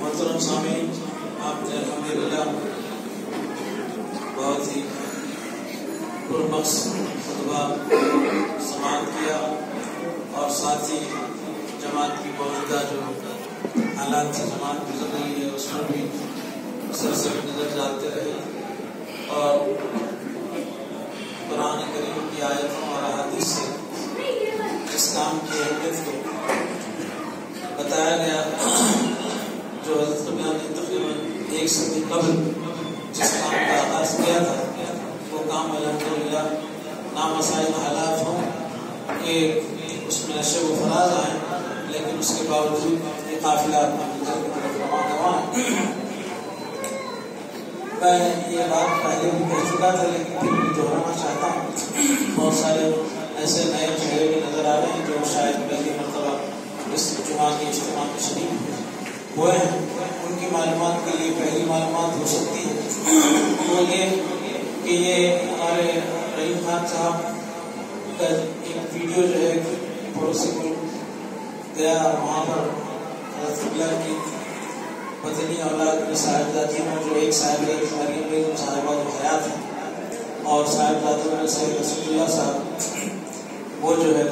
मोहतरम सामीन आपने अल्हम्दुलिल्लाह बहुत ही पुरबख्श खुतबा समाप्त किया और साथ ही जमात की मौजूदा जो हालात से जमात गुजर रही है, उस पर भी सरसर नज़र डालते रहे। और कुरान करीम की आयतों और अहादीस से इस काम की अहमियत को बताया गया जो हज़रत ने तकरीबन एक सदी कबल जिस काम का आगाज़ किया था, वो काम अलहमदिल्ला नामसाइल हालात हों कि उसमें नशे व फराज आए लेकिन उसके बावजूद ये काफिला मैं ये बात पहले भी कह चुका था, लेकिन फिर भी दोहराना चाहता हूँ। बहुत सारे ऐसे नए चेहरे भी नज़र आ रहे हैं जो शायद पहली मरतबा इस जुमा के इज्तम में शरीक हुए हैं। उनकी मालूम के लिए पहली मालूम हो सकती है। वो ये कि ये हमारे रहीम खान साहब का एक वीडियो जो है पड़ोसी को गया वहाँ पर की पत्नी, औलाद में साहिबजादी में जो एक साहिब मरियम साहिबा जो हयात है और साहिबजादों में से रसूलुल्लाह साहब, वो जो है,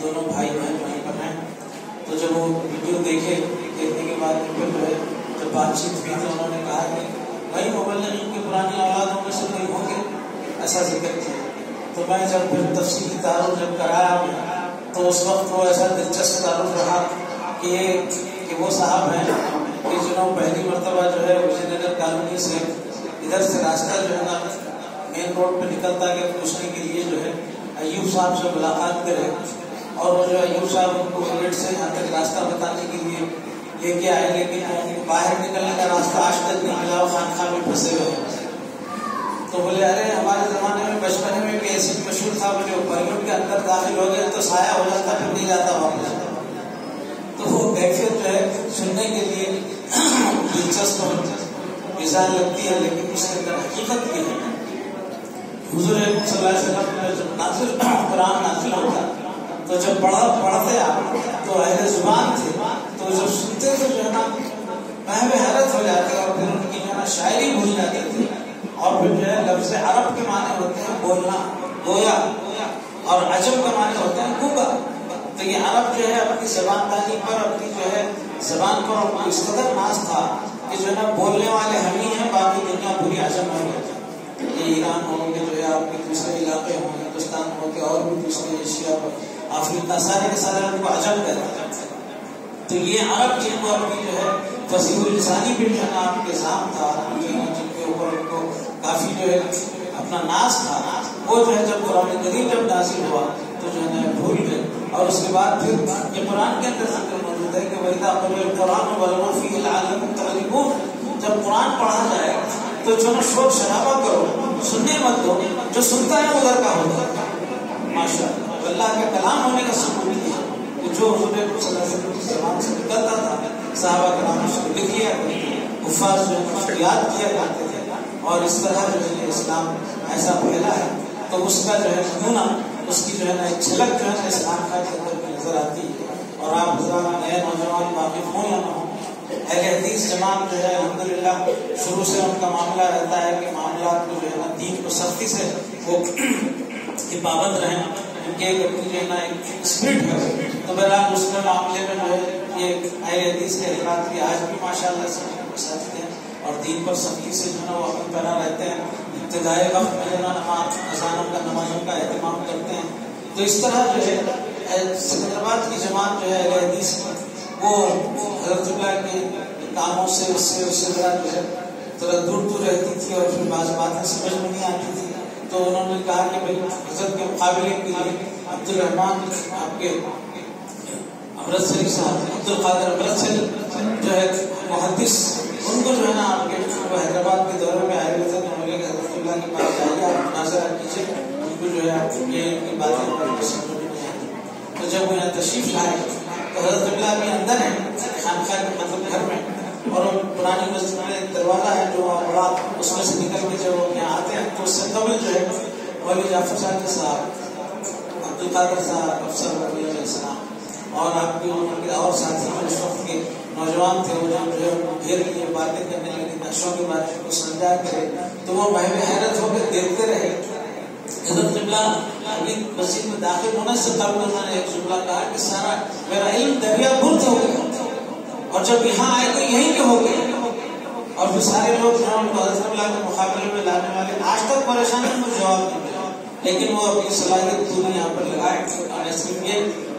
दोनों भाई बहन वहीं पर हैं। तो जब वो वीडियो देखे, देखने के बाद फिर जो है, जब बातचीत हुई तो उन्होंने कहा कि, भाई, मोबाइल की पुरानी औलादों में से होंगे? ऐसा ज़िक्र किया। तो मैं जब फिर तफसीली तारुफ जब कराया तो उस वक्त वो ऐसा दिलचस्प तारुफ रहा कि ये, कि वो साहब हैं कि जिन्होंने पहली मरतबा जो है विजयनगर कॉलोनी से इधर से रास्ता जो है ना, मेन रोड पे निकलता है पूछने के लिए जो है अयूब साहब से मुलाकात करे। और वो जो अयूब साहब उनको गेट से यहाँ तक रास्ता बताने के लिए लेके आए, लेकिन बाहर निकलने का रास्ता आज तक नहीं मिला खान खान में फंसे हुए तो बोले, अरे, हमारे जमाने में बचपन में भी ऐसी मशहूर था जो परियों के अंदर दाखिल हो गए तो साया हो जाता, फिर नहीं जाता वापस तो वो कैफियत जो है, सुनने के लिए दिलचस्प मिसाल लगती है, लेकिन उसके अंदर हकीकत भी है। नाजिल, कुरान नाजिल होता तो जब पढ़ा, पढ़ते आप तो अहले ज़ुबान थे तो जब सुनते थे जो है ना महवे हैरत हो जाते और फिर उनकी जो है ना शायरी भूल जाते थे। और फिर जो है, लफ्ज अरब के माने होते हैं बोलना गोया और अजब के माने होते हैं गूँगा तो ये अरब जो है अपनी जबान दानी पर अपनी जो है जबान पर इस कदर नाज था कि जो है बोलने वाले हम ही हैं, बाकी दुनिया पूरी अजब हो गई ये ईरान होंगे जो है आपके दूसरे इलाके होंगे हिंदुस्तान हो के और भी दूसरे एशिया अफ्रीका, सारे के सारे उनको अजब कहते हैं। तो ये अरब अपनी जो है फसीहुल लिसानी भी जो है आपके साम था उनको काफ़ी जो है, अपना नाज था। वो जो है जब कुरान करीम जब नाजिल हुआ तो जो है भूल गए। और उसके बाद फिर ये कुरान के अंदर ज़िक्र मौजूद है कि वैदा कुरान वलमफी आलम तगलिबून। जब कुरान पढ़ा जाए तो जो ना शोर शराबा करो, सुनने मत दो, जो सुनता है उधर का होगा माशा अल्लाह के कलाम होने का सबूत है कि जो जबान से निकलता था साहबा कलाम उसको लिख लिया हुफाज जो याद किया थे और इस तरह जो है इस्लाम ऐसा फैला है तो उसका जो है नमूना उसकी जो है ना एक झलक जो है इस्लाम का के अंदर में नज़र आती है। और आप नए नौजवान वाकिफ हों या ना हो हदीस जमात जो है अलहमदिल्ला शुरू से उनका मामला रहता है कि मामला को जो है ना दीन को सख्ती से वो कि पाबंद रहें, उनके एक अपनी जो है ना एक स्पिरिट है तो बहरहाल उसमें मामले में जो है, ये अहले हदीस के हजरात भी आज भी माशाल्लाह से और दीन पर सख्ती से जो है ना वो अपन पैरा रहते हैं। इब्तदाई वक्त में जो है नमाज़, अजानों का, नमाजों का अहतमाम करते हैं। तो इस तरह जो है सिकंदराबाद की जमात जो है हदीस वो हजरतुल्लाह के कामों से उससे उससे जो है, थोड़ा दूर दूर रहती थी और फिर बाज बातें समझ में नहीं आती थी। तो उन्होंने कहा कि भाई, हज़रत के मुकाबले के लिए अब्दुल रहमान आपके अमृत शरीफ साहब, अब्दुल कादिर अमृत शरीफ जो है मुहदस उनको जो है ना आपके हैदराबाद के दौरे में आए हुए थे तो उन्होंने हजरतुल्लाह के पास जाइए, आप मुनाजरा कीजिए। उनको जो है आप ये इनकी बातें तो जब वो यहाँ तशरीफ़ लाए तो हज़रत अब्ला भी अंदर है खानखा के मतलब घर में। और वो पुरानी मस्जिद में दरवाज़ा है जो बड़ा उसमें से निकल के जब यहाँ आते हैं तो उससे कबल जो है, मौलवी जाफ़र साहब साहब अब्दुल कादिर साहब, अफसर अलैहिस्सलाम और आपके उनके और साथी उस वक्त के नौजवान थे वो जो है घेर लिए बातें करने लगे नक्शों के बारे में समझा करे। तो वो महब हैरत होकर देखते रहे। हज़रत अभी मस्जिद में दाखिल से उन्होंने एक जुमला कहा कि, सारा मेरा इल्म दरिया हो गया। और जब यहाँ आए तो यहीं के हो गए और फिर सारे लोग जो उनको हज़रत के मुकाबले में लाने वाले, आज तक परेशान मुझे जवाब नहीं लेकिन वो अपनी सलाहियत पूरी यहाँ पर लगाए और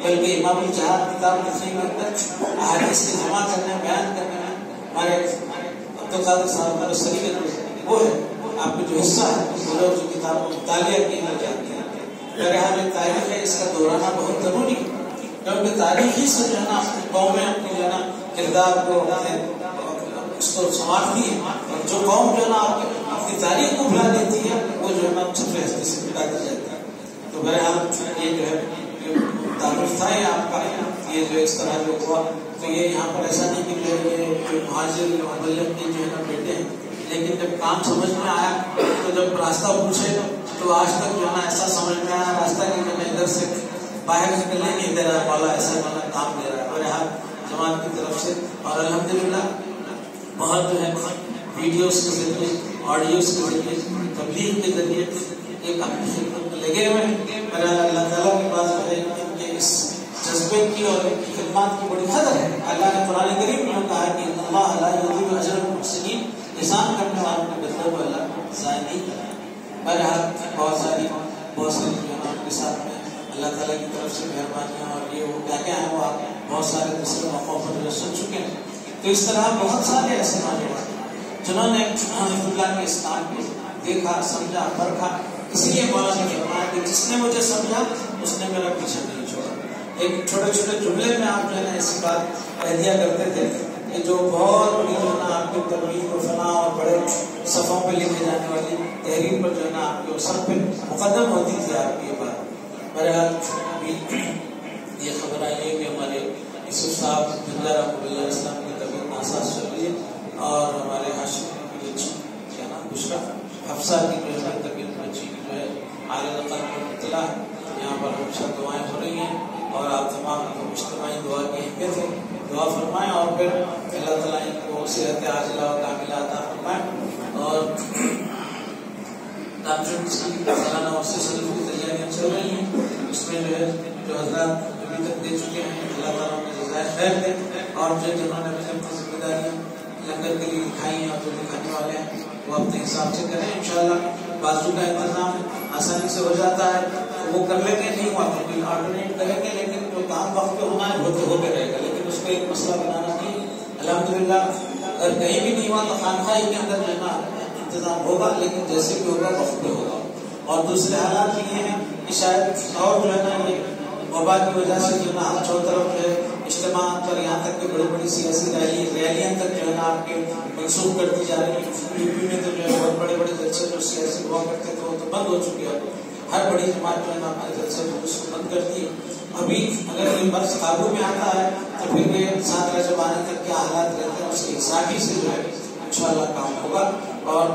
बल्कि इमाम जहाद किताब के अंदर अहादीस के जमा करने, बयान करने में हमारे अब्दुल कादिर साहब का सलीका वो है। आपका जो हिस्सा है लोग जो किताब को मुतालिया किए जाते हैं। मेरे यहाँ में तारीख है, इसका दोहराना बहुत ज़रूरी है। क्योंकि तारीख ही से जो है ना कौम में अपनी जो है ना किरदार को उसको संवारती है। और जो कौम जो है ना आपकी अपनी तारीख को भुला देती है, वो जो है ना छपे हस्ती से मिटा दी जाती है। तो यहाँ ये जो है ये आपका ये जो इस तरह जो हुआ तो ये यहाँ पर ऐसा नहीं कि जो ये जो महाजिर मल्लम के जो है ना बेटे हैं। लेकिन जब काम समझ में आया तो जब रास्ता पूछे तो आज तक जो है ना ऐसा समझ में आया, रास्ता की है इधर से बाहर निकलने नहीं दे रहा वाला ऐसा है काम दे रहा है। और यहाँ जमात की तरफ़ से, और अल्हम्दुलिल्लाह, बहुत जो है वीडियोस के ज़रिए, ऑडियोस के ज़रिए, तबलीग के ज़रिए एक अपनी खिदमत लगे हुए हैं। मेरा अल्लाह ताला के पास इस जज्बे की और इनकी खिदमत की बड़ी कदर है। अल्लाह ने कुरान करीम में कहा कि अल्लाह अजरल मुहसिनीन। एहसान करने वालों के बदले को अल्लाह ज़ाय नहीं करता बहरहाल बहुत सारी बहुत सारी जो है उनके साथ में अल्लाह ताला की तरफ़ से मेहरबानियाँ और ये वो क्या क्या है वो आप बहुत सारे दूसरे मौक़ों पर सुन चुके हैं। तो इस तरह बहुत सारे ऐसे नौजवान जिन्होंने अल्लाह के स्थान को देखा, समझा, परखा, इसलिए मौला ने फरमाया कि जिसने मुझे समझा, उसने मेरा पीछा नहीं एक छोटे छोटे जुमले में आप जो है ना ऐसी बात कह दिया करते थे कि जो बहुत बड़ी जो है ना आपकी तबलीग और फना और बड़े सफ़ों पे लिखे जाने वाली तहरीर पर जो है ना आपके सर पे मुकदम होती थी आपकी ये बात। बहरहाल ये खबर आई है कि हमारे यूसुफ साहब इस्लाम की तबीयत नासाज चल रही है और हमारे हाशिम क्या नाम बुशरा हफ्सा की जो है तबीयत बच्ची जो है इतला है यहाँ पर हमेशा दुआएँ हो रही हैं और आप तमाम को इज्तमाही दुआ की अहमियत है दुआ फरमाएँ और फिर अल्लाह ताला इनको सेहत आजिला और कामिला अता फरमाएँ। और सालाना उससे शरीफ की तैयारियाँ चल रही हैं। उसमें जो है, जो हजरात अभी तक दे चुके हैं, अल्लाह ताला उन्हें जजाय खैर दे। और जो जिन्होंने अभी तक जिम्मेदारियाँ लंगर के लिए दिखाई हैं और जो दिखाने वाले हैं, वो अपने हिसाब से करें। इंशाल्लाह बाजू का इंतज़ाम आसानी से हो जाता है। तो वो कर लेंगे, नहीं हुआ तो ऑर्डिनेट करेंगे, लेकिन जो काम वक्त पे होना है, वो तो होते रहेगा। उसको एक मसला बनाना नहीं अलहमदुल्ला अगर कहीं भी नहीं हुआ तो खानखाई के अंदर जो है ना इंतज़ाम होगा, लेकिन जैसे भी होगा, वक्त पे होगा। और दूसरे हालात ये हैं कि शायद और जो है ना ये वबा की वजह से जो ना हम चौथ तरफ़ है इज्तम और यहाँ तक के बड़ी बड़ी सियासी रैली, रैलियाँ तक जो है ना आपके मनसूख कर दी जा रही है। यूपी में तो जो है बहुत बड़े बड़े जलसे जो सियासी हुआ करते थे, वो तो बंद हो चुके हैं। हर बड़ी जमात ना अपने जलसे को कर दी अभी अगर ये बर्स काबू में आता है तो फिर ये सात रजब आने तक क्या हालात रहते हैं, उसके हिसाब ही से जो है इंशाल्लाह काम होगा। और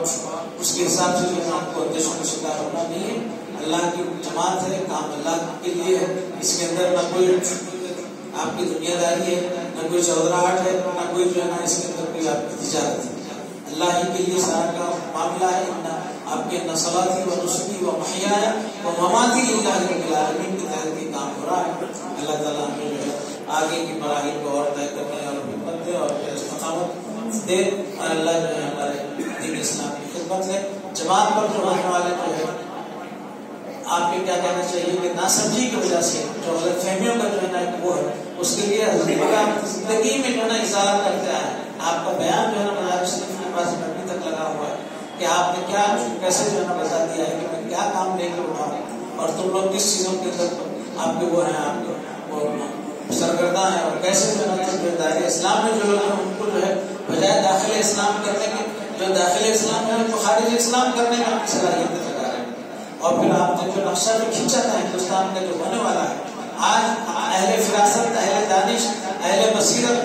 उसके हिसाब से जो है आपको अंदेशों का शिकार होना नहीं है। अल्लाह की जमात है, काम अल्लाह के लिए है। इसके अंदर न कोई आपकी दुनियादारी है, न कोई चौधराहट है, न कोई जो है ना इसके अंदर कोई आपकी तिजारत है। अल्लाह ही के लिए सारा का मामला है न आपके नसलाती व नुस्खी व महिया व ममाती आलमीन के तहत ये काम हो रहा है। अल्लाह ताला हमें जो है आगे की मराहल को और तय करने और हिम्मत दे और इस्तकामत दे और अल्लाह जो है हमारे दीन इस्लाम की खिदमत है। जमात पर जो होने वाले जो है, आपके क्या कहना चाहिए कि नासमझी की वजह से जो गलत फहमियों का जो है ना वो है, उसके लिए ज़िंदगी में जो है ना इशारा करते आए आपका बयान जो है ना मज़ाक शरीफ के पास अभी तक लगा हुआ है कि आपने क्या, कैसे जो है ना बता दिया है कि मैं क्या काम लेके उठाऊँ और तुम लोग किस चीज़ों के अंदर आपके वो है, आपके वो सरगर्दा है और कैसे जो है ना दायरे इस्लाम में जो हैं उनको जो है बजाय दाखिल इस्लाम करने के, जो दाखिल इस्लाम है उनको खारिज इस्लाम करने में आपकी सलाहियत लगा रहे और फिर आपने जो नक्शा जो खींचा था हिंदुस्तान का जो होने वाला है, आज अहले फिरासत, अहले दानिश, अहले बसीरत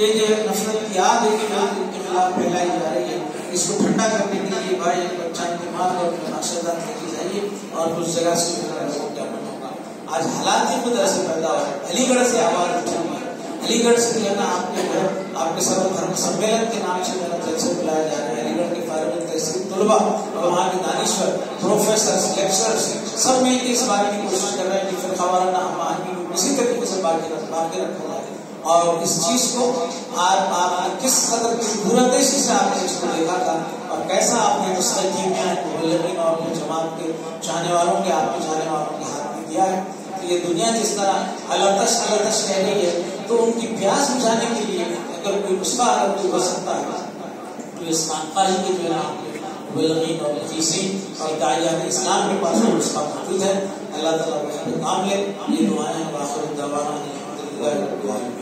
हैं कि जो नफरत की आग है कि के खिलाफ फैलाई जा रही है। इसको ठंडा करने के लिए भाई बच्चा दिमाग और नक्शेदार लेके जाइए और उस जगह से आज हालात ही कुछ ऐसे पैदा हो। अलीगढ़ से आवाज़ उठी हुई है। अलीगढ़ से जो है ना, आपके घर आपके सर्व धर्म सम्मेलन के नाम से जो जलसे बुलाए जा रहा है। अलीगढ़ के फारूक तहसील तलबा और वहाँ के दानिश्वर प्रोफेसर लेक्चरर्स सब मिलकर इस बारे की कोशिश कर रहे हैं कि फिर खबराना हम आदमी को किसी तरीके से बाकी रखा जाए और इस चीज़ को आप, आप किस कदर की दूरंदेशी से आपने इसको देखा था और कैसा आपने उस तकीमियान और जमात के चाहने वालों के आपके चाहने वालों के हाथ में दिया है। तो ये दुनिया जिस तरह अलतश अलतश कह रही है तो उनकी प्यास बुझाने के लिए अगर कोई उसका अगर कोई हो सकता है तो इस खानपाही के जो है वलगीन और लफीसी और दाया इस्लाम के पास उसका मौजूद है। अल्लाह ताला काम ले। ये दुआएँ वाखिर दवाना अलहमदुलिल्लाह